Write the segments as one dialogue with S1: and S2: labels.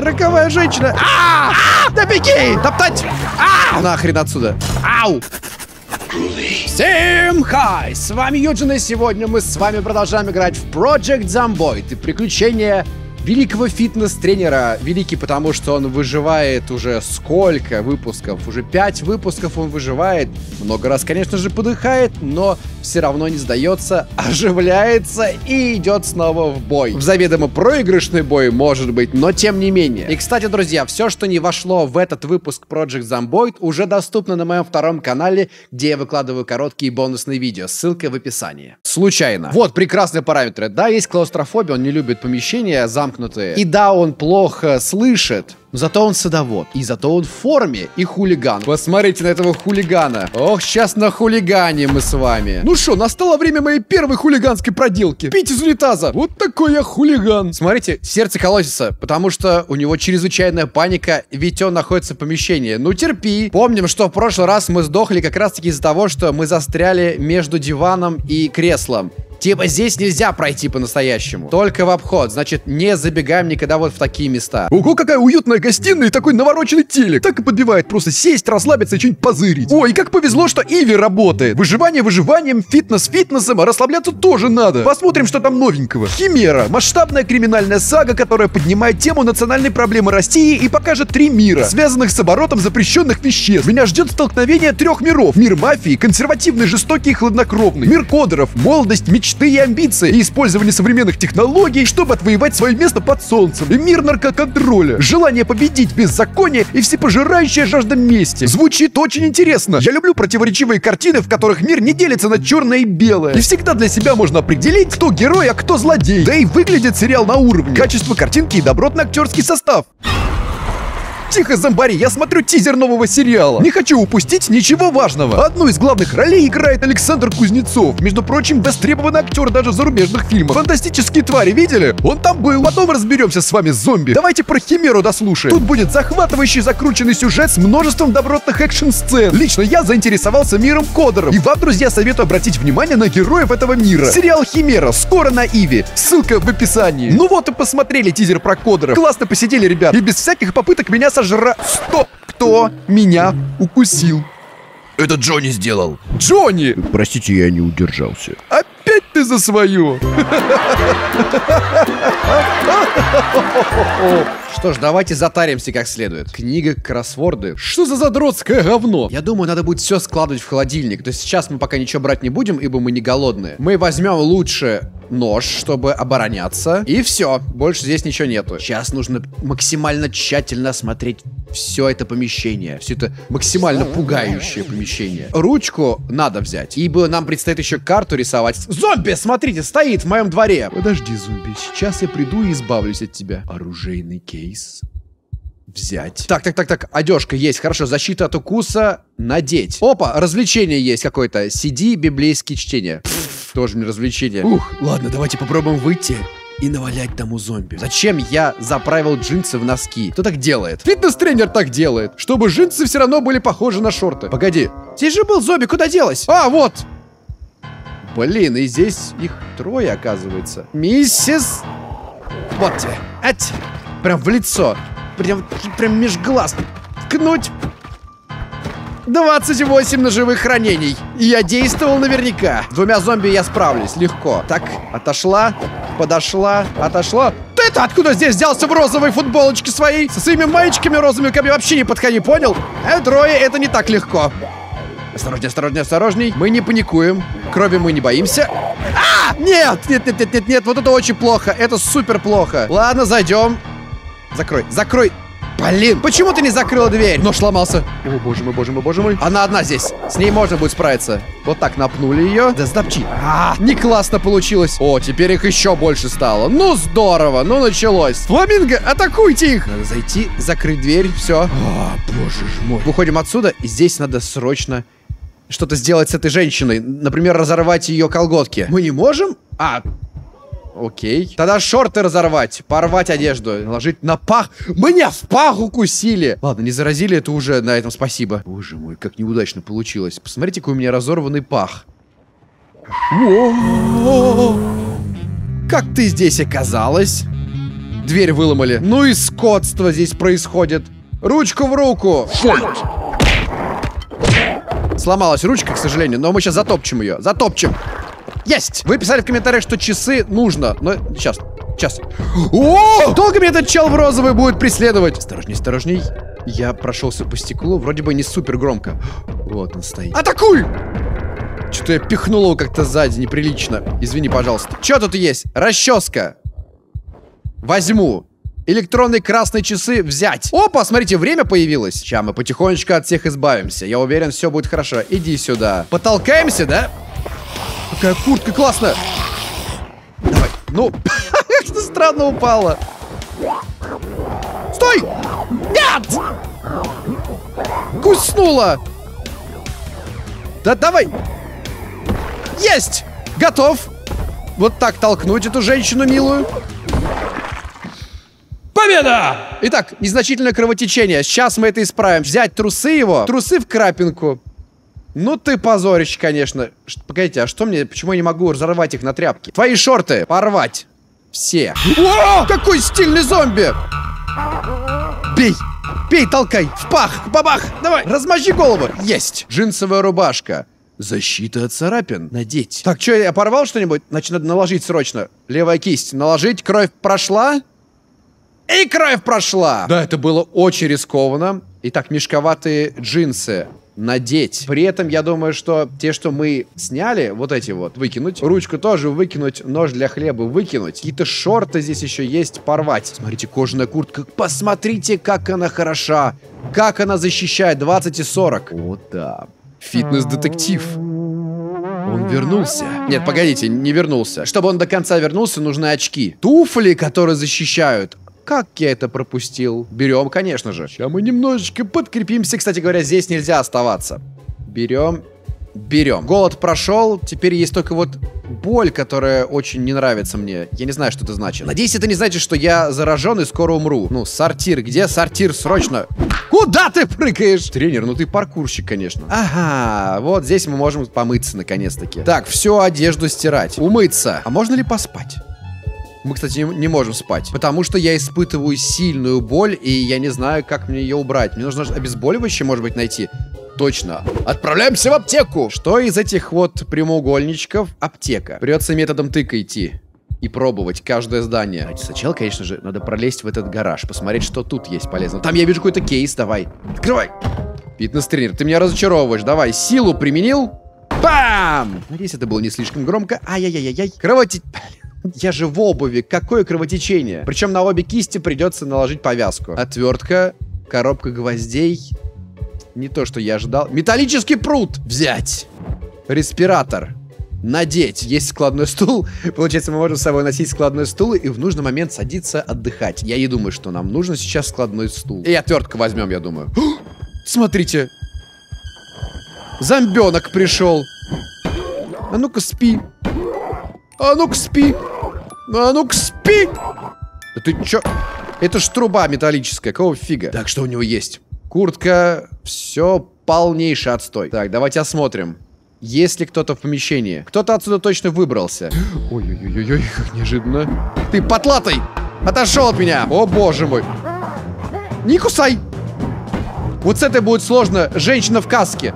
S1: Роковая женщина! А! а! Да беги! Топтать! А! Нахрен отсюда! Ау! Всем хай! С вами Юджин, и сегодня мы с вами продолжаем играть в Project Zomboid и приключения великого фитнес-тренера. Великий, потому что он выживает уже сколько выпусков? Уже пять выпусков он выживает. Много раз, конечно же, подыхает, но все равно не сдается, оживляется и идет снова в бой. В заведомо проигрышный бой, может быть, но тем не менее. И, кстати, друзья, все, что не вошло в этот выпуск Project Zomboid, уже доступно на моем втором канале, где я выкладываю короткие бонусные видео. Ссылка в описании. Случайно. Вот, прекрасные параметры. Да, есть клаустрофобия, он не любит помещения замкнутые. И да, он плохо слышит, но зато он садовод. И зато он в форме и хулиган. Посмотрите на этого хулигана. Ох, сейчас на хулигане мы с вами. Ну что, настало время моей первой хулиганской проделки. Пить из унитаза. Вот такой я хулиган. Смотрите, сердце колотится, потому что у него чрезвычайная паника, ведь он находится в помещении. Ну терпи. Помним, что в прошлый раз мы сдохли как раз таки из-за того, что мы застряли между диваном и креслом. Типа здесь нельзя пройти по-настоящему. Только в обход. Значит, не забегаем никогда вот в такие места.
S2: Ого, какая уютная гостиная и такой навороченный телек. Так и подбивает просто сесть, расслабиться и что-нибудь позырить. Ой, как повезло, что Иви работает. Выживание выживанием, фитнес фитнесом, а расслабляться тоже надо. Посмотрим, что там новенького. Химера. Масштабная криминальная сага, которая поднимает тему национальной проблемы России и покажет три мира, связанных с оборотом запрещенных веществ. Меня ждет столкновение трех миров. Мир мафии, консервативный, жестокий и хладнокровный. Мир кодеров, молодость, мечта мечты и амбиции и использование современных технологий, чтобы отвоевать свое место под солнцем. И мир наркоконтроля, желание победить беззаконие и всепожирающая жажда мести. Звучит очень интересно. Я люблю противоречивые картины, в которых мир не делится на черное и белое. И всегда для себя можно определить, кто герой, а кто злодей. Да и выглядит сериал на уровне. Качество картинки и добротный актерский состав. Тихо, зомбари, я смотрю тизер нового сериала. Не хочу упустить ничего важного. Одну из главных ролей играет Александр Кузнецов. Между прочим, востребованный актер даже в зарубежных фильмах. Фантастические твари видели? Он там был. Потом разберемся с вами зомби. Давайте про Химеру дослушаем. Тут будет захватывающий закрученный сюжет с множеством добротных экшн-сцен. Лично я заинтересовался миром кодеров. И вам, друзья, советую обратить внимание на героев этого мира. Сериал Химера скоро на Иви. Ссылка в описании. Ну вот и посмотрели тизер про кодеров. Классно посидели, ребят. И без всяких попыток меня сожра... Стоп! Кто меня укусил?
S3: Это Джонни сделал.
S2: Джонни!
S3: Простите, я не удержался.
S2: Опять ты за свое!
S1: Что ж, давайте затаримся как следует. Книга кроссворды. Что за задротское говно? Я думаю, надо будет все складывать в холодильник. То есть сейчас мы пока ничего брать не будем, ибо мы не голодные. Мы возьмем лучше нож, чтобы обороняться. И все. Больше здесь ничего нету. Сейчас нужно максимально тщательно осмотреть все это помещение. Все это максимально пугающее помещение. Ручку надо взять. Ибо нам предстоит еще карту рисовать. Зомби, смотрите, стоит в моем дворе. Подожди, зомби. Сейчас я приду и избавлюсь от тебя. Оружейный кейс взять. Так, так, так, так, одежка есть, хорошо, защита от укуса надеть. Опа, развлечение есть какое-то. Сиди, библейские чтения. Пфф, тоже не развлечение. Ух, ладно, давайте попробуем выйти и навалять тому зомби. Зачем я заправил джинсы в носки? Кто так делает? Фитнес-тренер так делает, чтобы джинсы все равно были похожи на шорты. Погоди, здесь же был зомби, куда делась? А, вот! Блин, и здесь их трое, оказывается. Миссис... Вот тебе. Ать! Прям в лицо. Прям, прям меж глаз. Ткнуть. 28 ножевых ранений. Я действовал наверняка. Двумя зомби я справлюсь, легко. Так, отошла, подошла, отошла. Ты это откуда здесь взялся в розовой футболочке своей? Со своими маечками розовыми ко мне вообще не подходи, понял? Э, трое, это не так легко. Осторожней, осторожней, осторожней. Мы не паникуем. Крови мы не боимся. А! Нет, нет, нет, нет, нет, нет, вот это очень плохо. Это супер плохо. Ладно, зайдем. Закрой, закрой. Блин, почему ты не закрыла дверь? Нож сломался. О, боже мой, боже мой, боже мой. Она одна здесь. С ней можно будет справиться. Вот так напнули ее. Да сдопчи. А, не классно получилось. О, теперь их еще больше стало. Ну, здорово, ну началось. Фламинго, атакуйте их. Надо зайти, закрыть дверь, все. О, боже ж мой. Выходим отсюда, и здесь надо срочно что-то сделать с этой женщиной. Например, разорвать ее колготки. Мы не можем? А, Окей. Тогда шорты разорвать, порвать одежду, ложить на пах. Меня в пах укусили. Ладно, не заразили, это уже на этом спасибо. Боже мой, как неудачно получилось. Посмотрите, какой у меня разорванный пах. Как ты здесь оказалась? Дверь выломали. Ну и скотство здесь происходит. Ручку в руку. Сломалась ручка, к сожалению, но мы сейчас затопчем ее. Затопчем. Есть! Вы писали в комментариях, что часы нужно. Но сейчас, сейчас. О! Долго меня этот чел в розовый будет преследовать? Осторожней, осторожней. Я прошелся по стеклу, вроде бы не супер громко. Вот он стоит. Атакуй! Что-то я пихнул его как-то сзади, неприлично. Извини, пожалуйста. Что тут есть? Расческа. Возьму. Электронные красные часы взять. Опа, смотрите, время появилось. Сейчас мы потихонечку от всех избавимся. Я уверен, все будет хорошо. Иди сюда. Потолкаемся, да? Какая куртка классная. Давай. Ну, что странно упало. Стой! Нет! Куснула! Да давай! Есть! Готов! Вот так толкнуть эту женщину милую. Победа! Итак, незначительное кровотечение. Сейчас мы это исправим. Взять трусы его, трусы в крапинку. Ну ты позорище, конечно. Ш погодите, а что мне, почему я не могу разорвать их на тряпки? Твои шорты порвать. Все. О, какой стильный зомби! Бей! Бей, толкай! В пах! Бабах! Давай! Размажи голову! Есть! Джинсовая рубашка. Защита от царапин. Надеть. Так, что, я порвал что-нибудь? Значит, надо наложить срочно. Левая кисть. Наложить. Кровь прошла. И кровь прошла! Да, это было очень рискованно. Итак, мешковатые джинсы надеть. При этом я думаю, что те, что мы сняли, вот эти вот, выкинуть. Ручку тоже выкинуть, нож для хлеба выкинуть. Какие-то шорты здесь еще есть порвать. Смотрите, кожаная куртка. Посмотрите, как она хороша. Как она защищает 20 и 40. Вот да. Фитнес-детектив. Он вернулся. Нет, погодите, не вернулся. Чтобы он до конца вернулся, нужны очки. Туфли, которые защищают. Как я это пропустил? Берем, конечно же. Сейчас мы немножечко подкрепимся. Кстати говоря, здесь нельзя оставаться. Берем. Берем. Голод прошел. Теперь есть только вот боль, которая очень не нравится мне. Я не знаю, что это значит. Надеюсь, это не значит, что я заражен и скоро умру. Ну, сортир. Где сортир? Срочно. Куда ты прыгаешь? Тренер, ну ты паркурщик, конечно. Ага, вот здесь мы можем помыться наконец-таки. Так, всю одежду стирать. Умыться. А можно ли поспать? Мы, кстати, не, можем спать. Потому что я испытываю сильную боль, и я не знаю, как мне ее убрать. Мне нужно обезболивающее, может быть, найти. Точно. Отправляемся в аптеку! Что из этих вот прямоугольничков? Аптека. Придется методом тыка идти. И пробовать каждое здание. Сначала, конечно же, надо пролезть в этот гараж, посмотреть, что тут есть полезно. Там я вижу какой-то кейс, давай. Открывай! Фитнес-тренер, ты меня разочаровываешь. Давай, силу применил. Бам! Надеюсь, это было не слишком громко. Ай-яй-яй-яй. Кровати... Я же в обуви. Какое кровотечение? Причем на обе кисти придется наложить повязку. Отвертка, коробка гвоздей. Не то, что я ожидал. Металлический пруд взять. Респиратор. Надеть. Есть складной стул. Получается, мы можем с собой носить складной стул и в нужный момент садиться отдыхать. Я не думаю, что нам нужно сейчас складной стул. И отвертку возьмем, я думаю. Смотрите. Зомбенок пришел. А ну-ка спи. А ну-ка спи. А ну-ка спи. Да ты чё? Это ж труба металлическая, какого фига? Так, что у него есть? Куртка, все полнейший отстой. Так, давайте осмотрим. Есть ли кто-то в помещении? Кто-то отсюда точно выбрался. Ой-ой-ой-ой, как неожиданно. Ты потлатый! Отошел от меня! О боже мой! Не кусай! Вот с этой будет сложно. Женщина в каске.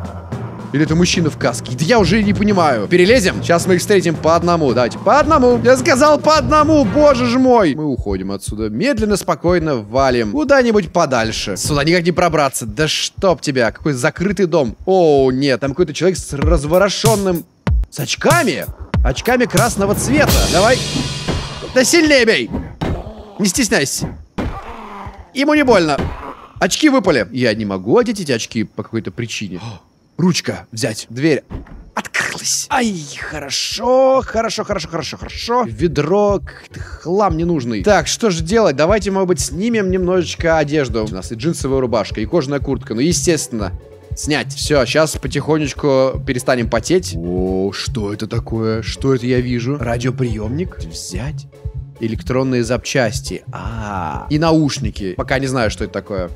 S1: Или это мужчина в каске? Да я уже не понимаю. Перелезем? Сейчас мы их встретим по одному. Давайте, по одному. Я сказал по одному, боже ж мой. Мы уходим отсюда. Медленно, спокойно валим. Куда-нибудь подальше. Сюда никак не пробраться. Да чтоб тебя. Какой закрытый дом. О, нет, там какой-то человек с разворошенным... С очками? Очками красного цвета. Давай. Да сильнее бей. Не стесняйся. Ему не больно. Очки выпали. Я не могу одеть эти очки по какой-то причине. Ручка взять. Дверь. Открылась. Ай, хорошо, хорошо, хорошо, хорошо, хорошо. Ведро, хлам ненужный. Так, что же делать? Давайте, может быть, снимем немножечко одежду. У нас и джинсовая рубашка, и кожаная куртка. Ну, естественно, снять. Все, сейчас потихонечку перестанем потеть. О, что это такое? Что это я вижу? Радиоприемник. Взять. Электронные запчасти. А, -а, -а. И наушники. Пока не знаю, что это такое.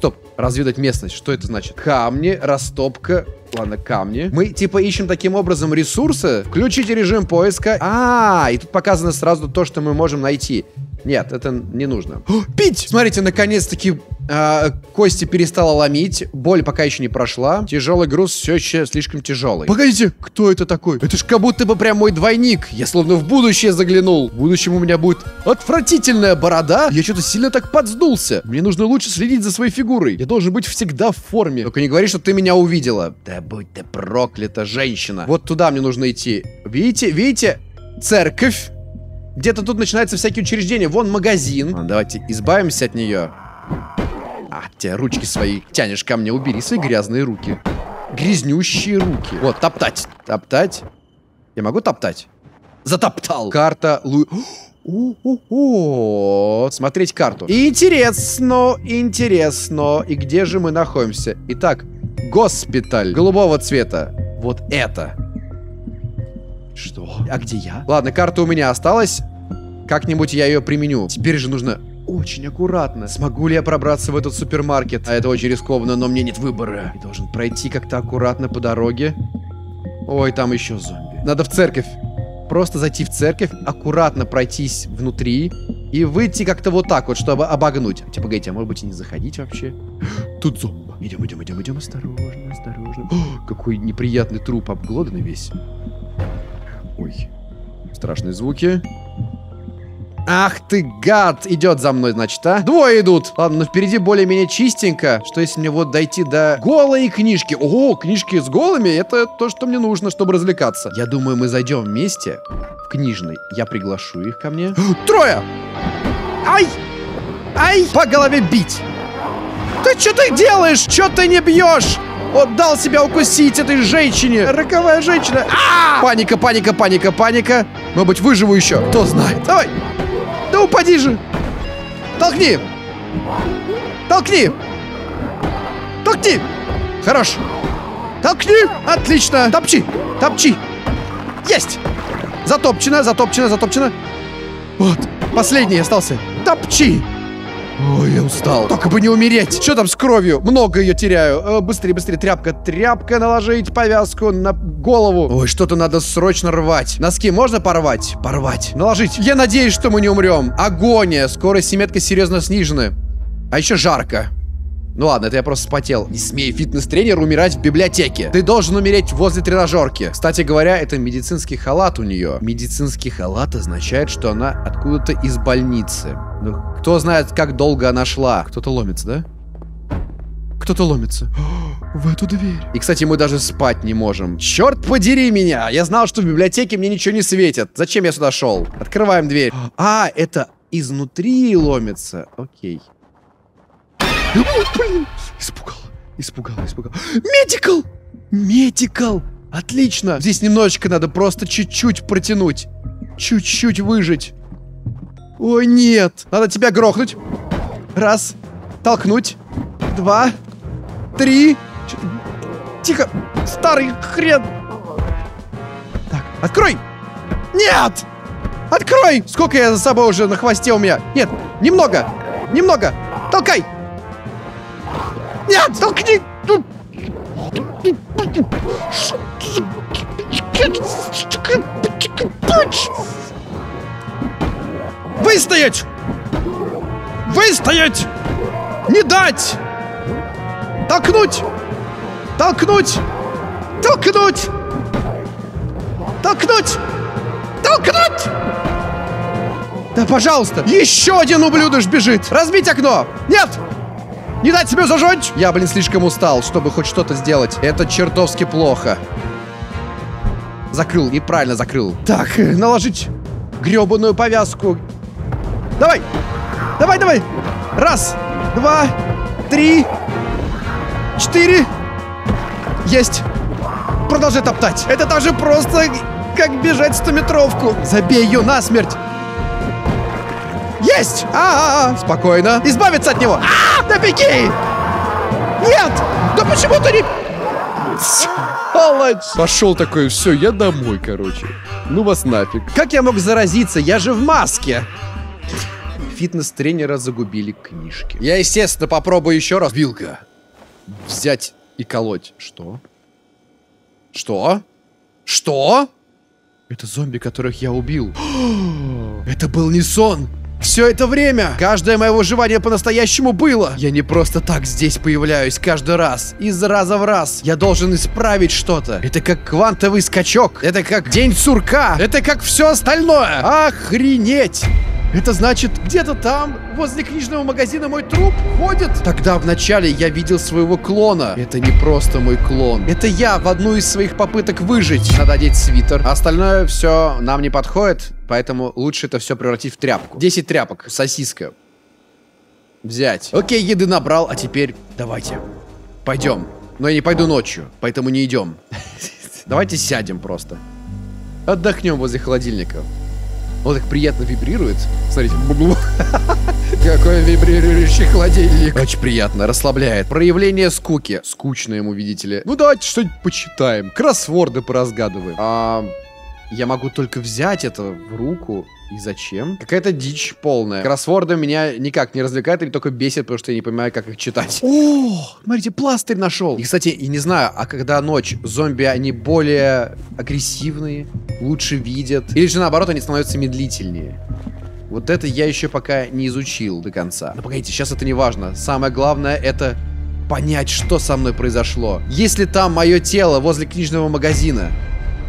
S1: Стоп, разведать местность. Что это значит? Камни, растопка. Ладно, камни. Мы типа ищем таким образом ресурсы. Включите режим поиска. А, -а, -а и тут показано сразу то, что мы можем найти. Нет, это не нужно. О, пить! Смотрите, наконец-таки а, кости перестала ломить. Боль пока еще не прошла. Тяжелый груз все еще слишком тяжелый. Погодите, кто это такой? Это ж как будто бы прям мой двойник. Я словно в будущее заглянул. В будущем у меня будет отвратительная борода. Я что-то сильно так подсдулся. Мне нужно лучше следить за своей фигурой. Я должен быть всегда в форме. Только не говори, что ты меня увидела. Да будь ты проклята, женщина. Вот туда мне нужно идти. Видите, видите? Церковь. Где-то тут начинаются всякие учреждения. Вон магазин. Ладно, давайте избавимся от нее. А, те ручки свои тянешь ко мне, убери свои грязные руки. Грязнющие руки. Вот, топтать. Топтать. Я могу топтать? Затоптал. Карта Лу... О-о-о, смотреть карту. Интересно, интересно. И где же мы находимся? Итак, госпиталь голубого цвета. Вот это. Что? А где я? Ладно, карта у меня осталась. Как-нибудь я ее применю. Теперь же нужно очень аккуратно. Смогу ли я пробраться в этот супермаркет? А это очень рискованно, но мне нет выбора. Я должен пройти как-то аккуратно по дороге. Ой, там еще зомби. Надо в церковь. Просто зайти в церковь, аккуратно пройтись внутри и выйти как-то вот так вот, чтобы обогнуть. Хотя, погодите, а может быть и не заходить вообще? Тут зомба. Идем, идем, идем, идем. Осторожно, осторожно. О, какой неприятный труп, обглоданный весь. Ой. Страшные звуки. Ах ты гад! Идет за мной, значит, а? Двое идут. Ладно, но впереди более-менее чистенько. Что если мне вот дойти до голой книжки? Ого, книжки с голыми? Это то, что мне нужно, чтобы развлекаться. Я думаю, мы зайдем вместе в книжный. Я приглашу их ко мне. Трое! Ай! Ай! По голове бить! Ты что ты делаешь? Что ты не бьешь? Он дал себя укусить этой женщине. Роковая женщина. А -а -а! Паника, паника, паника, паника. Может быть, выживу еще. Кто знает. Давай. Да упади же. Толкни. Толкни. Толкни. Хорош. Толкни. Отлично. Топчи. Топчи. Есть. Затопчено, затопчено, затопчено. Вот. Последний остался. Топчи. Ой, я устал. Только бы не умереть. Что там с кровью? Много ее теряю. Э, быстрее, быстрее. Тряпка. Тряпка наложить повязку на голову. Ой, что-то надо срочно рвать. Носки можно порвать? Порвать. Наложить. Я надеюсь, что мы не умрем. Агония. Скорость и метка серьезно снижены. А еще жарко. Ну ладно, это я просто спотел. Не смей, фитнес-тренер, умирать в библиотеке. Ты должен умереть возле тренажерки. Кстати говоря, это медицинский халат у нее. Медицинский халат означает, что она откуда-то из больницы. Ну, кто знает, как долго она шла. Кто-то ломится, да? Кто-то ломится. В эту дверь. И, кстати, мы даже спать не можем. Черт подери меня! Я знал, что в библиотеке мне ничего не светит. Зачем я сюда шел? Открываем дверь. А, это изнутри ломится. Окей. Блин, испугал, испугал, испугал. Медикал! Медикал! Отлично! Здесь немножечко надо просто чуть-чуть протянуть. Чуть-чуть выжить. Ой, нет. Надо тебя грохнуть. Раз. Толкнуть. Два. Три. Тихо. Старый хрен. Так, открой. Нет! Открой! Сколько я за собой уже на хвосте у меня? Нет, немного. Немного. Толкай. Нет, толкни! Выстоять! Выстоять! Не дать! Толкнуть! Толкнуть! Толкнуть! Толкнуть! Толкнуть! Да, пожалуйста! Еще один ублюдок бежит! Разбить окно! Нет! Не дать себе зажечь! Я, блин, слишком устал, чтобы хоть что-то сделать. Это чертовски плохо. Закрыл, неправильно закрыл. Так, э, наложить гребаную повязку. Давай! Давай, давай! Раз, два, три, четыре. Есть. Продолжай топтать. Это так же просто, как бежать стометровку. Забей ее насмерть. Есть! А, -а, -а. спокойно. Избавиться от него. А, да беги! Нет! Да почему ты не... Сволочь! Пошел такой, все, я домой, короче. Ну вас нафиг. Как я мог заразиться? Я же в маске. Фитнес-тренера загубили книжки. Я, естественно, попробую еще раз. Вилка. Взять и колоть. Что? Что? Что? Это зомби, которых я убил. Это был не сон. Все это время, каждое мое выживание по-настоящему было. Я не просто так здесь появляюсь каждый раз. Из раза в раз. Я должен исправить что-то. Это как квантовый скачок. Это как день сурка. Это как все остальное. Охренеть. Это значит, где-то там, возле книжного магазина мой труп ходит? Тогда вначале я видел своего клона. Это не просто мой клон. Это я в одну из своих попыток выжить. Надо одеть свитер. Остальное все нам не подходит, поэтому лучше это все превратить в тряпку. 10 тряпок. Сосиска. Взять. Окей, еды набрал, а теперь давайте. Пойдем. Но я не пойду ночью, поэтому не идем. Давайте сядем просто. Отдохнем возле холодильника. Он так приятно вибрирует. Смотрите. Какой вибрирующий холодильник. Очень приятно, расслабляет. Проявление скуки. Скучно ему, видите ли. Ну давайте что-нибудь почитаем. Кроссворды поразгадываем. А, я могу только взять это в руку. И зачем? Какая-то дичь полная. Кроссворды меня никак не развлекают или только бесит, потому что я не понимаю, как их читать. О, смотрите, пластырь нашел. И, кстати, и не знаю, а когда ночь, зомби, они более агрессивные, лучше видят? Или же наоборот, они становятся медлительнее? Вот это я еще пока не изучил до конца. Но погодите, сейчас это не важно. Самое главное это понять, что со мной произошло. Если там мое тело возле книжного магазина,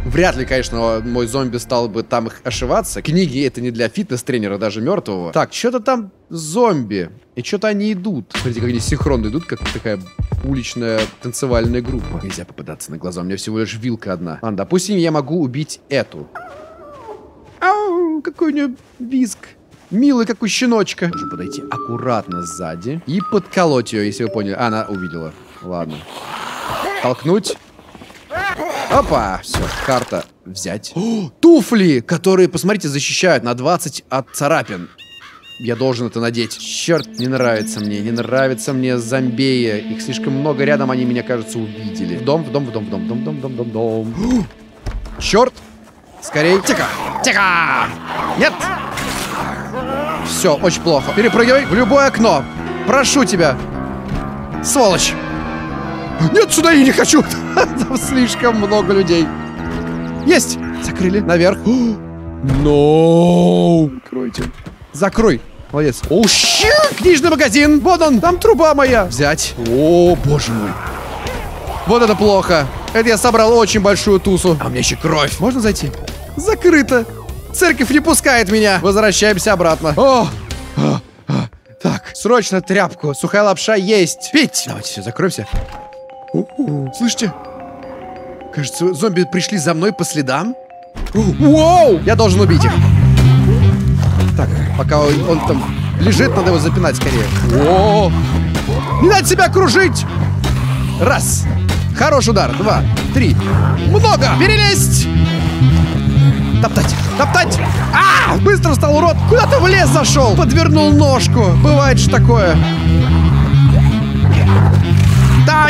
S1: Вряд ли, конечно, мой зомби стал бы там их ошиваться. Книги это не для фитнес-тренера, даже мертвого. Так, что-то там зомби. И что-то они идут. Смотрите, как они синхронно идут, как такая уличная танцевальная группа. Нельзя попадаться на глаза, у меня всего лишь вилка одна. Ладно, допустим, я могу убить эту. Ау, какой у нее визг. Милый, как у щеночка. Можно подойти аккуратно сзади и подколоть ее, если вы поняли. А, она увидела. Ладно. Толкнуть. Опа, все, карта взять. О, туфли, которые, посмотрите, защищают на 20 от царапин. Я должен это надеть. Черт, не нравится мне, не нравится мне зомбея. Их слишком много рядом, они меня, кажется, увидели. В дом, в дом, в дом, в дом, в дом, в дом, в дом, в дом. О, черт! Скорей. Тихо! Тихо! Нет! Все, очень плохо. Перепрыгивай в любое окно. Прошу тебя. Сволочь! Нет, сюда я не хочу. Там слишком много людей. Есть! Закрыли. Наверх. Но! Закройте. Закрой. Молодец. О, щит! Книжный магазин! Вот он! Там труба моя! Взять. О, боже мой. Вот это плохо. Это я собрал очень большую тусу. А у меня еще кровь. Можно зайти? Закрыто. Церковь не пускает меня. Возвращаемся обратно. О! А, а. Так, срочно тряпку. Сухая лапша есть. Пить! Давайте все, закроемся. У-у, слышите? Кажется, зомби пришли за мной по следам. Воу! Я должен убить их. Так, пока он, он там лежит, надо его запинать скорее. О! Не надо себя кружить! Раз. Хороший удар. Два. Три. Много! Перелезть! Топтать! Топтать! А! Быстро стал урод! Куда-то в лес зашел! Подвернул ножку! Бывает же такое!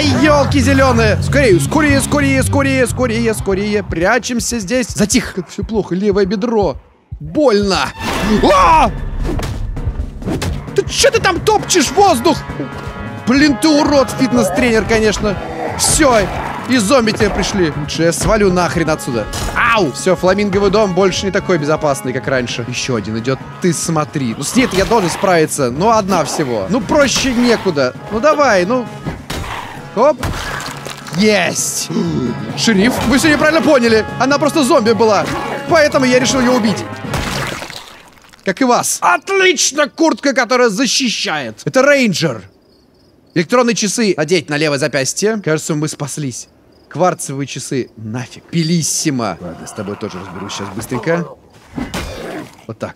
S1: Да, елки зеленые! Скорее, скорее, скорее, скорее, скорее, скорее. Прячемся здесь. Затих, как все плохо. Левое бедро. Больно. А! Ты что ты там топчешь воздух? Блин, ты урод, фитнес-тренер, конечно. Все, и зомби тебе пришли. Лучше я свалю нахрен отсюда. Ау! Все, фламинговый дом больше не такой безопасный, как раньше. Еще один идет. Ты смотри. Ну с ней я должен справиться. Ну одна всего. Ну проще некуда. Ну давай, ну Оп. Есть! Шериф, вы все неправильно поняли. Она просто зомби была. Поэтому я решил ее убить. Как и вас. Отлично! Куртка, которая защищает. Это рейнджер. Электронные часы одеть на левое запястье. Кажется, мы спаслись. Кварцевые часы. Нафиг. Пилиссимо. Ладно, с тобой тоже разберусь сейчас быстренько. Вот так.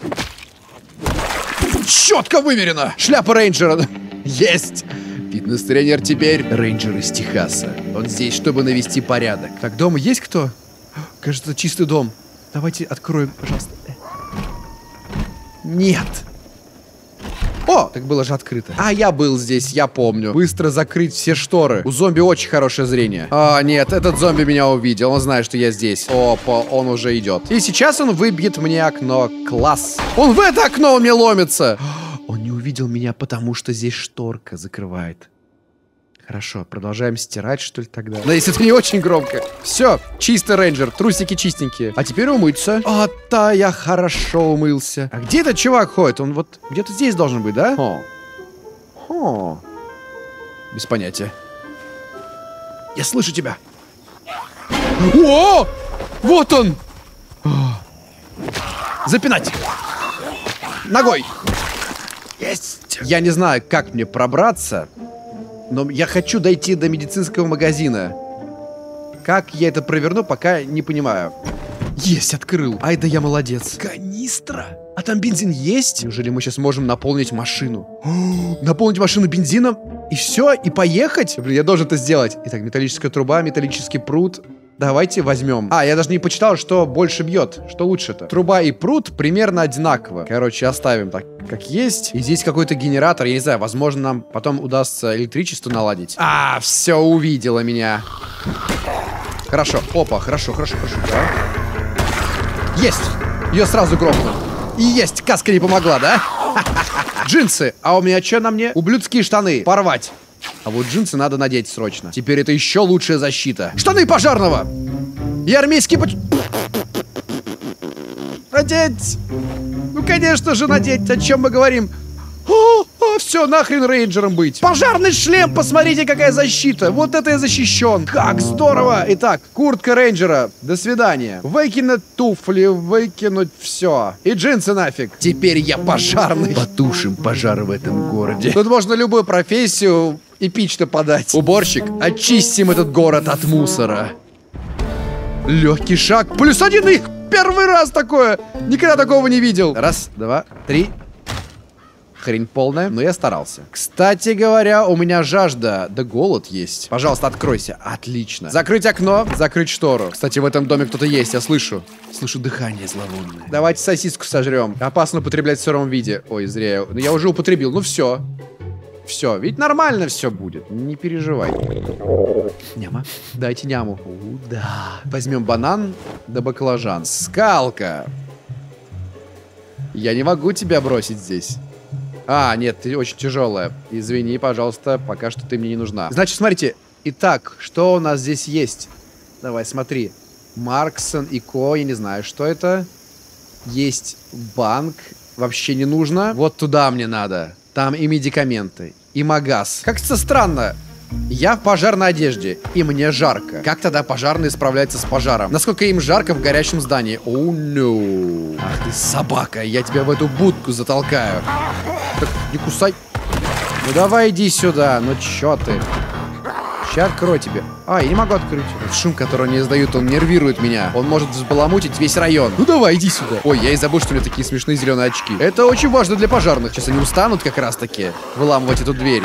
S1: Четко выверено. Шляпа рейнджера. Есть. Фитнес-тренер теперь рейнджер из Техаса. Он здесь, чтобы навести порядок. Так, дома есть кто? Кажется, чистый дом. Давайте откроем, пожалуйста. Нет. О, так было же открыто. А, я был здесь, я помню. Быстро закрыть все шторы. У зомби очень хорошее зрение. А, нет, этот зомби меня увидел. Он знает, что я здесь. Опа, он уже идет. И сейчас он выбьет мне окно. Класс. Он в это окно мне ломится. Увидел меня, потому что здесь шторка закрывает. Хорошо, продолжаем стирать, что ли, тогда? Да, если это не очень громко. Все, чистый рейнджер, трусики чистенькие. А теперь умыться. А, да, я хорошо умылся. А где этот чувак ходит? Он вот где-то здесь должен быть, да? Хо. Хо. Без понятия. Я слышу тебя. О! Вот он! Запинать! Ногой! Есть! Я не знаю, как мне пробраться, но я хочу дойти до медицинского магазина. Как я это проверну, пока не понимаю. Есть, открыл. Ай, да я молодец. Канистра? А там бензин есть? Неужели мы сейчас можем наполнить машину? Наполнить машину бензином? И все? И поехать? Блин, я должен это сделать. Итак, металлическая труба, металлический пруд. Давайте возьмем. А, я даже не почитал, что больше бьет. Что лучше-то? Труба и пруд примерно одинаково. Короче, оставим так, как есть. И здесь какой-то генератор. Я не знаю, возможно, нам потом удастся электричество наладить. А, все, увидела меня. Хорошо. Опа, хорошо, хорошо, хорошо. Да. Есть! Ее сразу грохнул. И есть! Каска не помогла, да? Джинсы. А у меня что на мне? Ублюдские штаны. Порвать. А вот джинсы надо надеть срочно. Теперь это еще лучшая защита. Штаны пожарного! И армейский поч... Надеть! Ну, конечно же, надеть. О чем мы говорим? О, все, нахрен рейнджером быть. Пожарный шлем, посмотрите, какая защита. Вот это я защищен. Как здорово. Итак, куртка рейнджера. До свидания. Выкинуть туфли, выкинуть все. И джинсы нафиг. Теперь я пожарный. Потушим пожар в этом городе. Тут можно любую профессию эпично подать. Уборщик, очистим этот город от мусора. Легкий шаг. Плюс один их. Первый раз такое. Никогда такого не видел. Раз, два, три, хрень полная, но я старался. Кстати говоря, у меня жажда, да голод есть. Пожалуйста, откройся. Отлично. Закрыть окно, закрыть штору. Кстати, в этом доме кто-то есть, я слышу. Слышу дыхание зловонное. Давайте сосиску сожрем. Опасно употреблять в сыром виде. Ой, зря я... Ну, я уже употребил, ну все. Все, ведь нормально все будет, не переживай. Няма, дайте няму. У, да. Возьмем банан да баклажан. Скалка. Я не могу тебя бросить здесь. А, нет, ты очень тяжелая. Извини, пожалуйста, пока что ты мне не нужна. Значит, смотрите. Итак, что у нас здесь есть? Давай, смотри. Марксон и Ко, я не знаю, что это. Есть банк. Вообще не нужно. Вот туда мне надо. Там и медикаменты, и магаз. Как-то странно. Я в пожарной одежде, и мне жарко. Как тогда пожарные справляются с пожаром? Насколько им жарко в горящем здании? О, oh, no. Ах ты собака, я тебя в эту будку затолкаю. Не кусай. Ну давай иди сюда, ну чё ты? Сейчас открой тебе. А, я не могу открыть. Этот шум, который они издают, он нервирует меня. Он может взбаламутить весь район. Ну давай, иди сюда. Ой, я и забыл, что у меня такие смешные зеленые очки. Это очень важно для пожарных. Сейчас они устанут как раз таки выламывать эту дверь.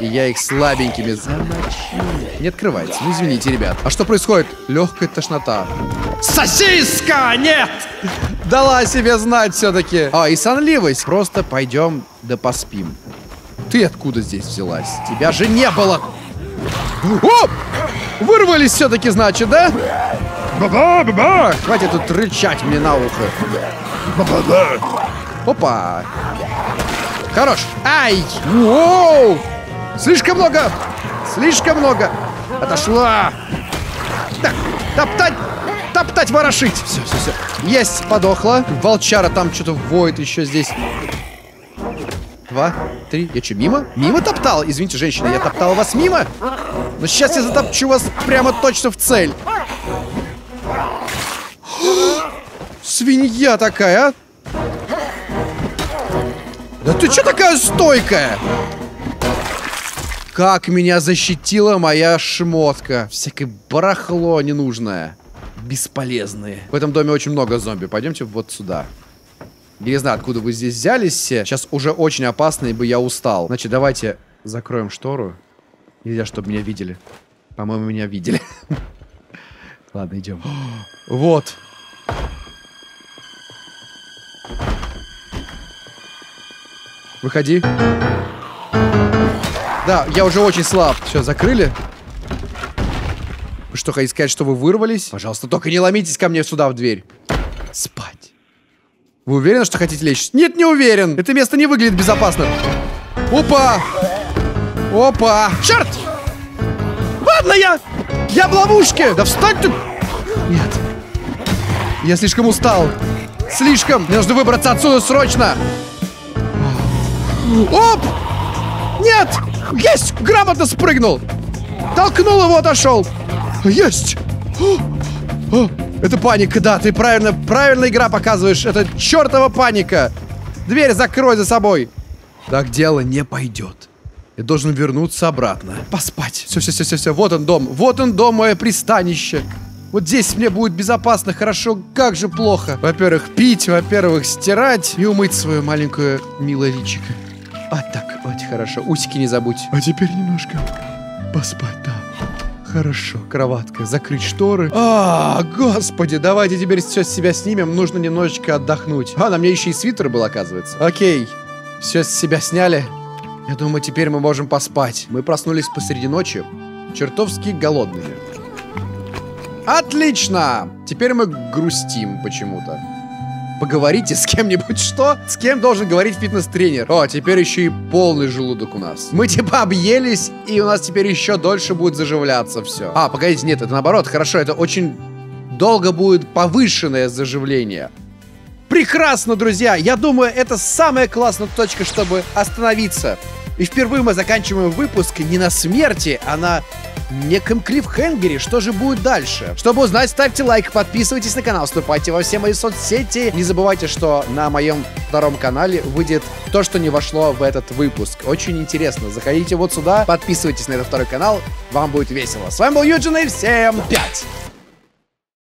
S1: И я их слабенькими замочу. Не открывается. Ну, извините, ребят. А что происходит? Легкая тошнота. Сосиска! Нет! Дала себе знать все-таки. А, и сонливость. Просто пойдем да поспим. Ты откуда здесь взялась? Тебя же не было! О! Вырвались все-таки, значит, да? Ба-ба-ба-ба! Хватит тут рычать мне на ухо. Ба-ба-ба! Опа! Хорош! Ай! Воу! Слишком много! Слишком много! Отошла! Так, топтать! Топтать, ворошить! Все, все, все. Есть, подохла. Волчара там что-то воет еще здесь. Два, три. Я что, мимо? Мимо топтал? Извините, женщина, я топтал вас мимо? Но сейчас я затопчу вас прямо точно в цель. Свинья такая, а? Да ты что такая стойкая? Как меня защитила моя шмотка. Всякое барахло ненужное. Бесполезные. В этом доме очень много зомби. Пойдемте вот сюда. Я не знаю, откуда вы здесь взялись все. Сейчас уже очень опасно, ибо я устал. Значит, давайте закроем штору. Нельзя, чтобы меня видели. По-моему, меня видели. Ладно, идем. Вот. Выходи. Да, я уже очень слаб. Все, закрыли? Вы что, хотите сказать, что вы вырвались? Пожалуйста, только не ломитесь ко мне сюда в дверь. Спать. Вы уверены, что хотите лечь? Нет, не уверен. Это место не выглядит безопасно. Опа! Опа! Черт! Ладно, я... Я в ловушке! Да встань ты! Нет. Я слишком устал. Слишком. Мне нужно выбраться отсюда срочно. Оп! Нет! Есть! Грамотно спрыгнул! Толкнул его, отошел! Есть! Это паника, да, ты правильно, правильно игра показываешь. Это чертова паника. Дверь закрой за собой. Так дело не пойдет. Я должен вернуться обратно. Поспать. Все, все, все, все, все. Вот он дом. Вот он дом, мое пристанище. Вот здесь мне будет безопасно, хорошо, как же плохо. Во-первых, пить, во-первых, стирать и умыть свою маленькую милое личико. А так, вот хорошо. Усики не забудь.
S2: А теперь немножко поспать, да.
S1: Хорошо, кроватка, закрыть шторы. А, господи, давайте теперь все с себя снимем. Нужно немножечко отдохнуть. А, на мне еще и свитер был, оказывается. Окей, все с себя сняли. Я думаю, теперь мы можем поспать. Мы проснулись посреди ночи, чертовски голодными. Отлично! Теперь мы грустим почему-то. Поговорите с кем-нибудь, что? С кем должен говорить фитнес-тренер? О, теперь еще и полный желудок у нас. Мы типа объелись, и у нас теперь еще дольше будет заживляться все. А, погодите, нет, это наоборот, хорошо, это очень долго будет повышенное заживление. Прекрасно, друзья! Я думаю, это самая классная точка, чтобы остановиться. И впервые мы заканчиваем выпуск не на смерти, а на неком клиффхенгере. Что же будет дальше? Чтобы узнать, ставьте лайк, подписывайтесь на канал, вступайте во все мои соцсети. Не забывайте, что на моем втором канале выйдет то, что не вошло в этот выпуск. Очень интересно. Заходите вот сюда, подписывайтесь на этот второй канал, вам будет весело. С вами был Юджин и всем пять!